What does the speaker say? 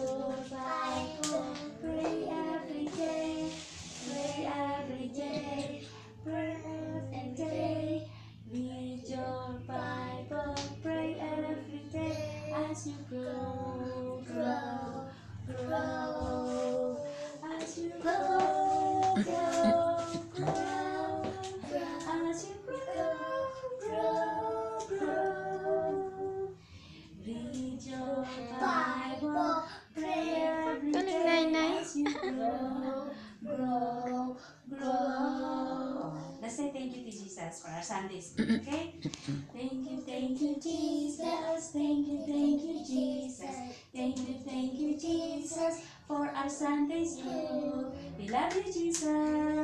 your Bible, pray every day, pray every day, pray every day. Read your Bible, pray every day as you grow, grow, grow, grow. Let's say thank you to Jesus for our Sunday okay? Thank you, thank you, Jesus. Thank you, thank you, Jesus. Thank you, thank you, Jesus, for our Sunday school. We love you, Jesus.